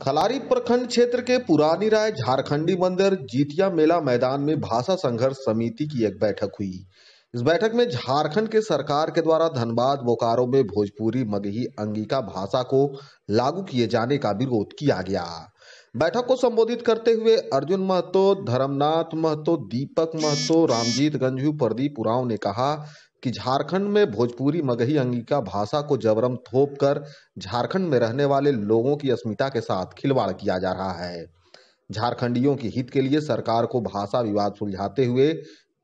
खलारी प्रखंड क्षेत्र के पुरानी राय झारखंडी मंदिर जीतिया मेला मैदान में भाषा संघर्ष समिति की एक बैठक हुई। इस बैठक में झारखंड के सरकार के द्वारा धनबाद बोकारो में भोजपुरी मगही अंगिका भाषा को लागू किए जाने का विरोध किया गया। बैठक को संबोधित करते हुए अर्जुन महतो, धर्मनाथ महतो, दीपक महतो, रामजीत गंजू, प्रदीप उराव ने कहा कि झारखंड में भोजपुरी मगही अंगिका भाषा को जबरन थोप कर झारखंड में रहने वाले लोगों की अस्मिता के साथ खिलवाड़ किया जा रहा है। झारखंडियों के हित के लिए सरकार को भाषा विवाद सुलझाते हुए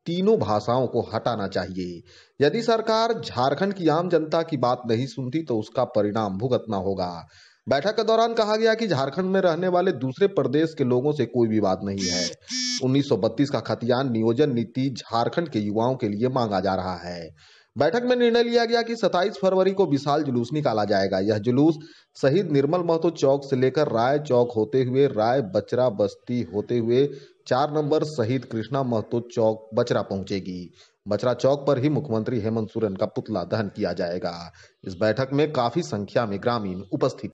तीनों भाषाओं को हटाना चाहिए। यदि सरकार झारखंड की आम जनता की बात नहीं सुनती तो उसका परिणाम भुगतना होगा। बैठक के दौरान कहा गया कि झारखंड में रहने वाले दूसरे प्रदेश के लोगों से कोई विवाद नहीं है। 1932 का खतियान नियोजन नीति झारखंड के युवाओं के लिए मांगा जा रहा है। बैठक में निर्णय लिया गया कि 27 फरवरी को विशाल जुलूस निकाला जाएगा। यह जुलूस शहीद निर्मल महतो चौक से लेकर राय चौक होते हुए, राय बचरा बस्ती होते हुए चार नंबर शहीद कृष्णा महतो चौक, बचरा पहुंचेगी। बचरा चौक पर ही मुख्यमंत्री हेमंत सोरेन का पुतला दहन किया जाएगा। इस बैठक में काफ़ी संख्या में ग्रामीण उपस्थित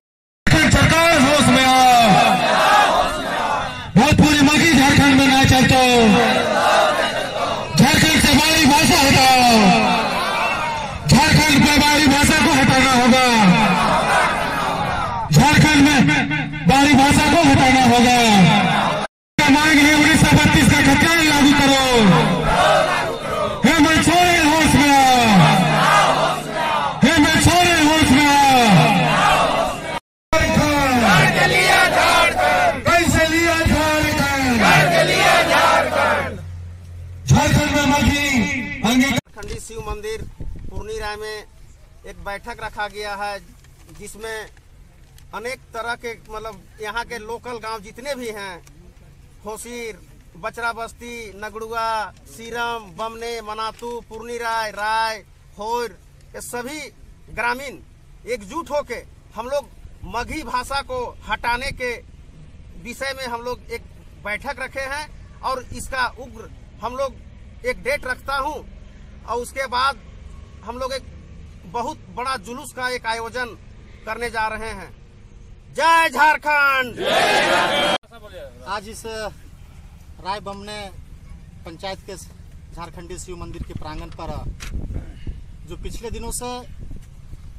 सरकार होश में आओ भोजपुरी खंडी शिव मंदिर, पूर्णी राय में एक बैठक रखा गया है, जिसमें अनेक तरह के मतलब यहाँ के लोकल गाँव जितने भी हैं, खोसीर, बचरा बस्ती, नगड़ुआ, सीरम, बमने, मनातू, पूर्णी राय राय होर ये सभी ग्रामीण एकजुट होके हम लोग मघी भाषा को हटाने के विषय में हम लोग एक बैठक रखे हैं, और इसका उग्र हम लोग एक डेट रखता हूँ और उसके बाद हम लोग एक बहुत बड़ा जुलूस का एक आयोजन करने जा रहे हैं। जय झारखंड! आज इस राय बमने पंचायत के झारखंडी शिव मंदिर के प्रांगण पर जो पिछले दिनों से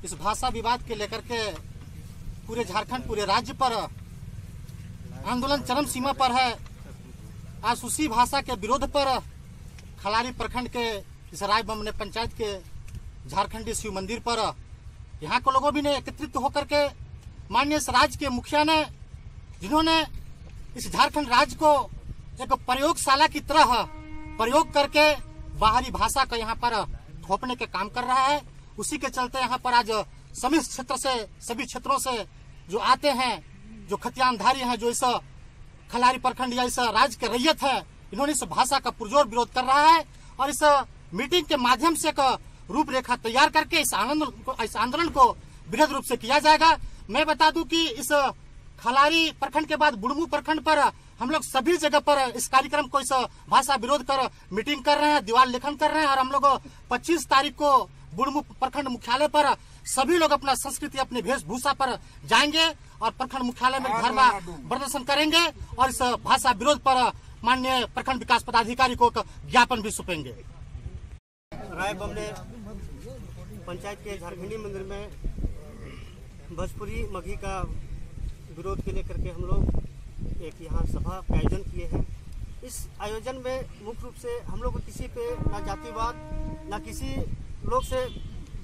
इस भाषा विवाद के लेकर के पूरे झारखंड, पूरे राज्य पर आंदोलन चरम सीमा पर है, आज उसी भाषा के विरोध पर खलारी प्रखंड के इस राय बमने पंचायत के झारखंडी शिव मंदिर पर यहाँ के लोगों भी ने एकत्रित होकर के माननीय राज्य के मुखिया ने, जिन्होंने इस झारखंड राज्य को एक प्रयोगशाला की तरह प्रयोग करके बाहरी भाषा का यहाँ पर थोपने के काम कर रहा है। उसी के चलते यहाँ पर आज सभी क्षेत्र से, सभी क्षेत्रों से जो आते हैं, जो खतियानधारी हैं, जो इस खलारी प्रखंड या इस राज्य के रैयत है, इन्होंने इस भाषा का पुरजोर विरोध कर रहा है और इस मीटिंग के माध्यम से एक रूपरेखा तैयार करके इस को इस आंदोलन को बृहद रूप से किया जाएगा। मैं बता दूँ कि इस खलारी प्रखंड के बाद बुड़मू प्रखंड पर हम लोग सभी जगह पर इस कार्यक्रम को इस भाषा विरोध कर मीटिंग कर रहे हैं दीवार लेखन कर रहे हैं और हम लोग 25 तारीख को बुड़मू प्रखंड मुख्यालय पर सभी लोग अपना संस्कृति अपनी वेशभूषा पर जाएँगे और प्रखंड मुख्यालय में धरना प्रदर्शन करेंगे और इस भाषा विरोध पर माननीय प्रखंड विकास पदाधिकारी को ज्ञापन भी सौंपेंगे। राय बमने पंचायत के झारखंडी मंदिर में भोजपुरी मघी का विरोध के लेकर के हम लोग एक यहाँ सभा का आयोजन किए हैं। इस आयोजन में मुख्य रूप से हम लोग किसी पे ना जातिवाद, ना किसी लोग से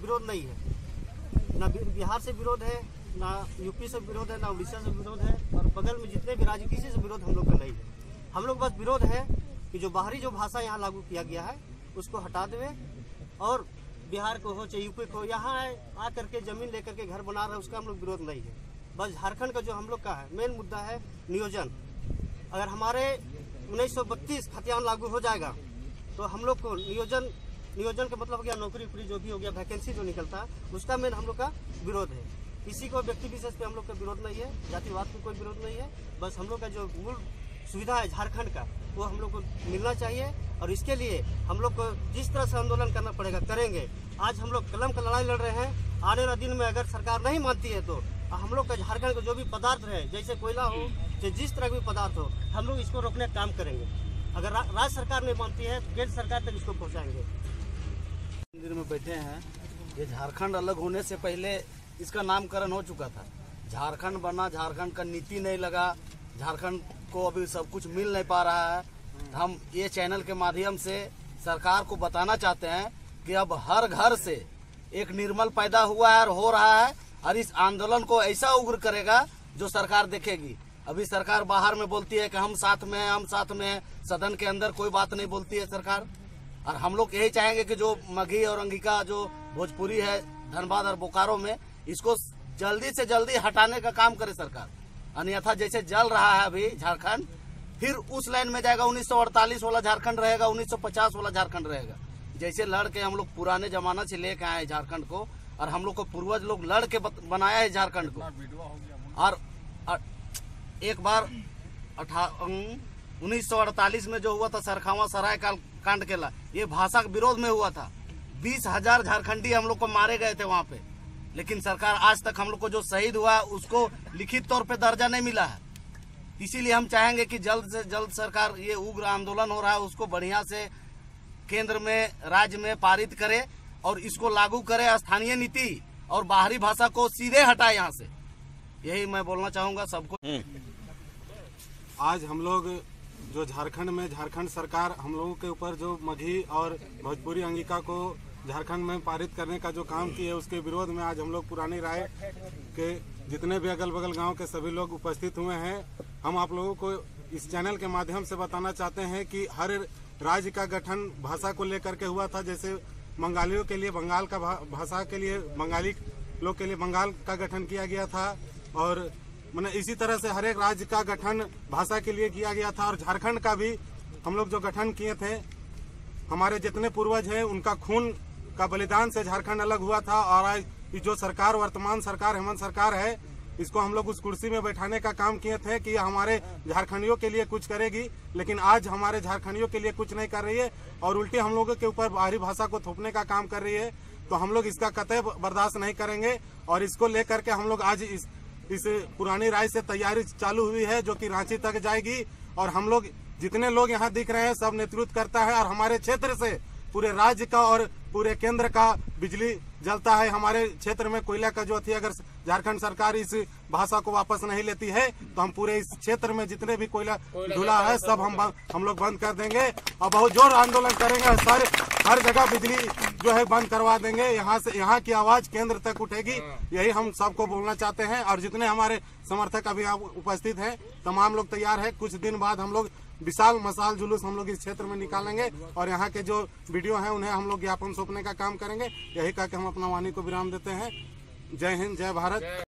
विरोध नहीं है। ना बिहार से विरोध है, ना यूपी से विरोध है, ना उड़ीसा से विरोध है, और बगल में जितने भी राज्य किसी से विरोध हम लोग का नहीं है। हम लोग बस विरोध है कि जो बाहरी जो भाषा यहाँ लागू किया गया है उसको हटा देवे और बिहार को हो चाहे यूपी को हो, यहाँ आ करके ज़मीन लेकर के घर बना रहे उसका हम लोग विरोध नहीं है। बस झारखंड का जो हम लोग का है मेन मुद्दा है नियोजन। अगर हमारे 1932 खतियान लागू हो जाएगा तो हम लोग को नियोजन नियोजन का मतलब हो गया नौकरी उकरी जो भी हो गया वैकेंसी जो निकलता है उसका मेन हम लोग का विरोध है। किसी को व्यक्ति विशेष पे हम लोग का विरोध नहीं है जातिवाद पे कोई विरोध नहीं है बस हम लोग का जो मूल सुविधा है झारखंड का वो हम लोग को मिलना चाहिए और इसके लिए हम लोग को जिस तरह से आंदोलन करना पड़ेगा करेंगे। आज हम लोग कलम का लड़ाई लड़ रहे हैं आने वाले दिन में अगर सरकार नहीं मानती है तो हम लोग का झारखंड का जो भी पदार्थ रहे जैसे कोयला हो चाहे जिस तरह का भी पदार्थ हो हम लोग इसको रोकने का काम करेंगे। अगर रा, राज्य सरकार नहीं मानती है तो केंद्र सरकार तक इसको पहुँचाएँगे। मंदिर में बैठे हैं ये झारखंड अलग होने से पहले इसका नामकरण हो चुका था। झारखंड बना झारखंड का नीति नहीं लगा झारखंड को अभी सब कुछ मिल नहीं पा रहा है। हम ये चैनल के माध्यम से सरकार को बताना चाहते हैं कि अब हर घर से एक निर्मल पैदा हुआ है और हो रहा है और इस आंदोलन को ऐसा उग्र करेगा जो सरकार देखेगी। अभी सरकार बाहर में बोलती है कि हम साथ में हैं, हम साथ में हैं। सदन के अंदर कोई बात नहीं बोलती है सरकार। और हम लोग यही चाहेंगे कि जो मघी और अंगिका, जो भोजपुरी है, धनबाद और बोकारो में, इसको जल्दी से जल्दी हटाने का काम करे सरकार। अन्यथा जैसे जल रहा है अभी झारखंड फिर उस लाइन में जाएगा 1948 वाला झारखंड रहेगा 1950 वाला झारखंड रहेगा। जैसे लड़ के हम लोग पुराने जमाना से लेके आए झारखंड को और हम लोग को पूर्वज लोग लड़ के बनाया है झारखंड को। और, और एक बार उन्नीस सौ अड़तालीस में जो हुआ था सरखावा सराय काल कांड केला ये भाषा के विरोध में हुआ था। बीस हज़ार झारखंडी हम लोग को मारे गए थे वहाँ पे। लेकिन सरकार आज तक हम लोग को जो शहीद हुआ उसको लिखित तौर पे दर्जा नहीं मिला है। इसीलिए हम चाहेंगे कि जल्द से जल्द सरकार ये उग्र आंदोलन हो रहा है उसको बढ़िया से केंद्र में राज्य में पारित करे और इसको लागू करे स्थानीय नीति और बाहरी भाषा को सीधे हटाए यहाँ से। यही मैं बोलना चाहूँगा सबको। आज हम लोग जो झारखंड में झारखंड सरकार हम लोगों के ऊपर जो मघी और भोजपुरी अंगिका को झारखंड में पारित करने का जो काम किए उसके विरोध में आज हम लोग पुरानी राय के जितने भी अगल बगल गाँव के सभी लोग उपस्थित हुए हैं। हम आप लोगों को इस चैनल के माध्यम से बताना चाहते हैं कि हर राज्य का गठन भाषा को लेकर के हुआ था, जैसे बंगालियों के लिए बंगाल का भाषा के लिए बंगाली लोग के लिए बंगाल का गठन किया गया था और मैंने इसी तरह से हर एक राज्य का गठन भाषा के लिए किया गया था और झारखंड का भी हम लोग जो गठन किए थे, हमारे जितने पूर्वज हैं, उनका खून का बलिदान से झारखंड अलग हुआ था और आज जो सरकार, वर्तमान सरकार, हेमंत सरकार है, इसको हम लोग उस कुर्सी में बैठाने का काम किए थे कि हमारे झारखंडियों के लिए कुछ करेगी, लेकिन आज हमारे झारखंडियों के लिए कुछ नहीं कर रही है और उल्टी हम लोगों के ऊपर बाहरी भाषा को थोपने का काम कर रही है तो हम लोग इसका कतई बर्दाश्त नहीं करेंगे और इसको लेकर के हम लोग आज इस इस पुरानी राय से तैयारी चालू हुई है जो कि रांची तक जाएगी और हम लोग जितने लोग यहाँ दिख रहे हैं सब नेतृत्व करता है और हमारे क्षेत्र से पूरे राज्य का और पूरे केंद्र का बिजली जलता है। हमारे क्षेत्र में कोयला का जो थी अगर झारखंड सरकार इस भाषा को वापस नहीं लेती है तो हम पूरे इस क्षेत्र में जितने भी कोयला ढुला है सब हम हम लोग बंद कर देंगे और बहुत ज़ोर आंदोलन करेंगे। हर हर जगह बिजली जो है बंद करवा देंगे। यहाँ से यहाँ की आवाज़ केंद्र तक उठेगी। यही हम सबको बोलना चाहते हैं और जितने हमारे समर्थक अभी यहाँ उपस्थित हैं तमाम लोग तैयार है। कुछ दिन बाद हम लोग विशाल मसाल जुलूस हम लोग इस क्षेत्र में निकालेंगे और यहाँ के जो वीडियो हैं उन्हें हम लोग ज्ञापन सौंपने का काम करेंगे। यही कह के हम अपना वाणी को विराम देते हैं। जय हिंद जय भारत।